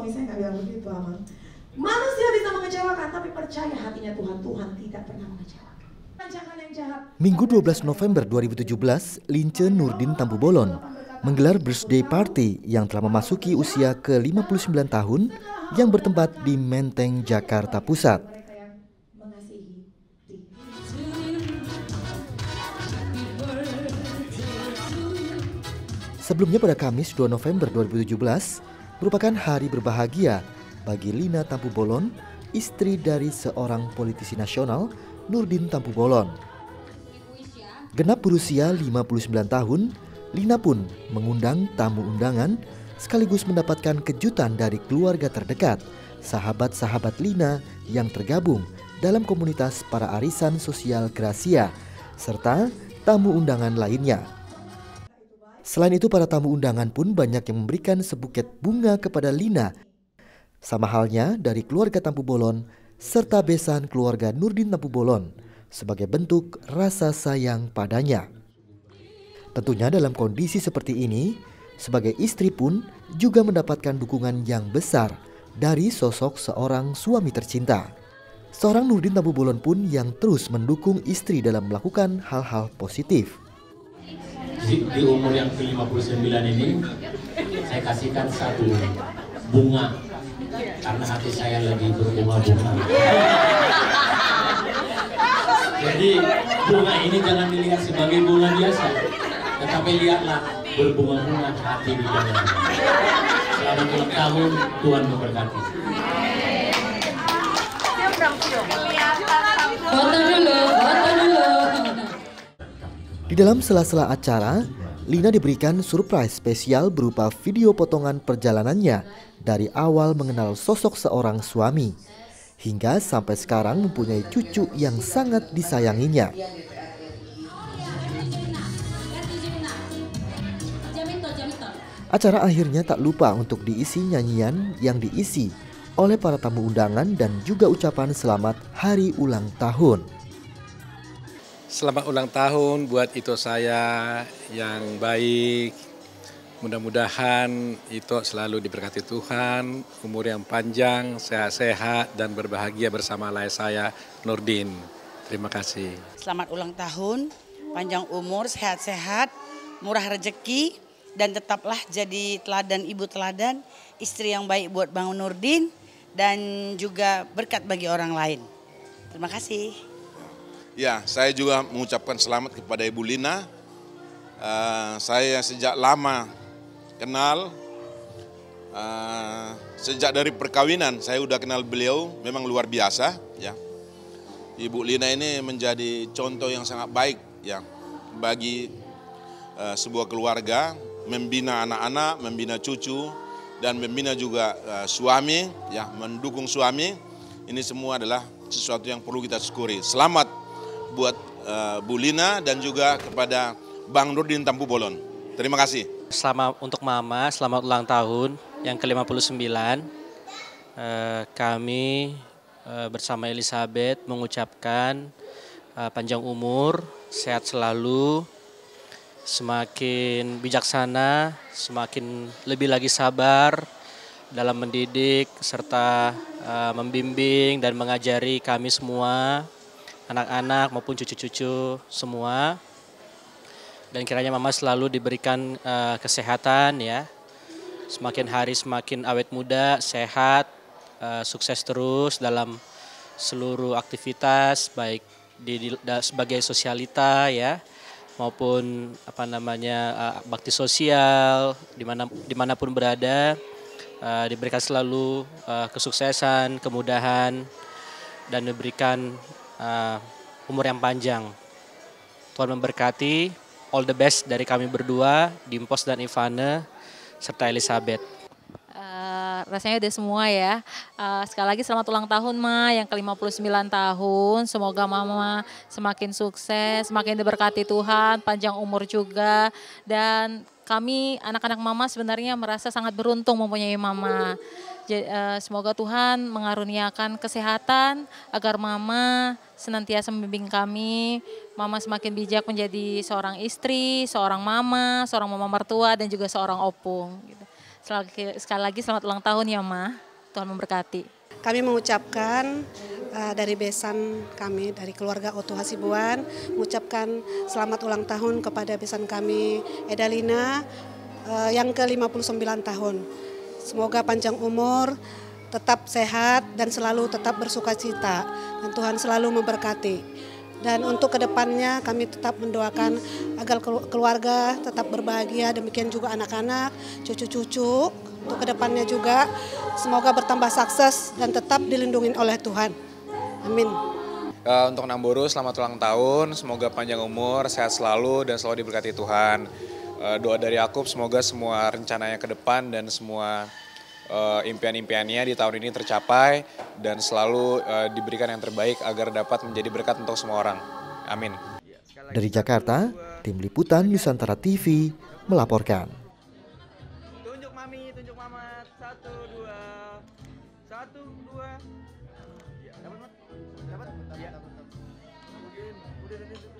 suami saya nggak bilang begitu aman. Manusia bisa mengecewakan, tapi percaya hatinya Tuhan, Tuhan tidak pernah mengecewakan. Minggu 12 November 2017, Lince Nurdin Tampu Bolon menggelar birthday party yang telah memasuki usia ke-59 tahun yang bertempat di Menteng, Jakarta Pusat. Sebelumnya pada Kamis 2 November 2017 merupakan hari berbahagia bagi Lina Tampu Bolon, istri dari seorang politisi nasional Nurdin Tampu Bolon. Genap berusia 59 tahun, Lina pun mengundang tamu undangan sekaligus mendapatkan kejutan dari keluarga terdekat, sahabat-sahabat Lina yang tergabung dalam komunitas para arisan sosial Gracia, serta tamu undangan lainnya. Selain itu para tamu undangan pun banyak yang memberikan sebuket bunga kepada Lina. Sama halnya dari keluarga Tampu Bolon serta besan keluarga Nurdin Tampu Bolon sebagai bentuk rasa sayang padanya. Tentunya dalam kondisi seperti ini, sebagai istri pun juga mendapatkan dukungan yang besar dari sosok seorang suami tercinta. Seorang Nurdin Tampu Bolon pun yang terus mendukung istri dalam melakukan hal-hal positif. Di, di umur yang ke-59 ini saya kasihkan satu bunga karena hati saya lagi berbunga-bunga. Jadi bunga ini jangan dilihat sebagai bunga biasa, tetapi lihatlah berbunga-bunga hati di dalam. Selamat ulang tahun, Tuhan memberkati. Foto dulu, foto dulu. Di dalam sela-sela acara, Lina diberikan surprise spesial berupa video potongan perjalanannya dari awal mengenal sosok seorang suami hingga sampai sekarang mempunyai cucu yang sangat disayanginya. Acara akhirnya tak lupa untuk diisi nyanyian yang diisi oleh para tamu undangan dan juga ucapan selamat hari ulang tahun. Selamat ulang tahun buat Ito saya yang baik. Mudah-mudahan Ito selalu diberkati Tuhan, umur yang panjang, sehat-sehat, dan berbahagia bersama ayah saya, Nurdin. Terima kasih. Selamat ulang tahun, panjang umur, sehat-sehat, murah rezeki, dan tetaplah jadi teladan ibu teladan, istri yang baik buat Bang Nurdin, dan juga berkat bagi orang lain. Terima kasih. Ya, saya juga mengucapkan selamat kepada Ibu Lina. Eh, saya sejak lama kenal, eh, sejak dari perkawinan saya udah kenal beliau, memang luar biasa. Ya, Ibu Lina ini menjadi contoh yang sangat baik ya bagi eh, sebuah keluarga, membina anak-anak, membina cucu, dan membina juga eh, suami, ya mendukung suami. Ini semua adalah sesuatu yang perlu kita syukuri. Selamat buat eh, Bu Lina dan juga kepada Bang Nurdin Tampu Bolon. Terima kasih. Selamat untuk Mama, selamat ulang tahun yang ke-59. Eh, kami eh, bersama Elizabeth mengucapkan panjang umur, sehat selalu, semakin bijaksana, semakin lebih lagi sabar dalam mendidik serta membimbing dan mengajari kami semua, anak-anak maupun cucu-cucu semua. Dan kiranya mama selalu diberikan eh, kesehatan ya. Semakin hari semakin awet muda sehat eh, sukses terus dalam seluruh aktivitas baik di, di- sebagai sosialita ya maupun apa namanya eh, bakti sosial di mana di mana pun berada eh, diberikan selalu eh, kesuksesan kemudahan dan diberikan eh, umur yang panjang Tuhan memberkati. All the best dari kami berdua, Dimpos dan Ivana, serta Elizabeth. Eh, rasanya udah semua ya. Eh, sekali lagi selamat ulang tahun Ma yang ke-59 tahun. Semoga Mama semakin sukses, semakin diberkati Tuhan, panjang umur juga. Dan kami anak-anak Mama sebenarnya merasa sangat beruntung mempunyai Mama. Eh, Semoga Tuhan mengaruniakan kesehatan agar Mama senantiasa membimbing kami. Mama semakin bijak menjadi seorang istri, seorang mama, seorang mama mertua, dan juga seorang opung. Gitu. Sekali lagi selamat ulang tahun ya Ma. Tuhan memberkati. Kami mengucapkan uh, dari besan kami, dari keluarga Oto Hasibuan, mengucapkan selamat ulang tahun kepada besan kami Edalina uh, yang ke-59 tahun. Semoga panjang umur, tetap sehat dan selalu tetap bersuka cita dan Tuhan selalu memberkati. Dan untuk ke depannya kami tetap mendoakan agar keluarga tetap berbahagia, demikian juga anak-anak, cucu-cucu, untuk ke depannya juga semoga bertambah sukses dan tetap dilindungi oleh Tuhan. Amin. Uh, untuk Namburu selamat ulang tahun, semoga panjang umur, sehat selalu dan selalu diberkati Tuhan. Uh, doa dari aku semoga semua rencananya ke depan dan semua uh, impian-impiannya di tahun ini tercapai dan selalu uh, diberikan yang terbaik agar dapat menjadi berkat untuk semua orang. Amin. Dari Jakarta, tim liputan Nusantara TV melaporkan. Ya, dapat, dapat, dapat. Ya. Udah, udah, udah, udah, udah.